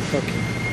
fucking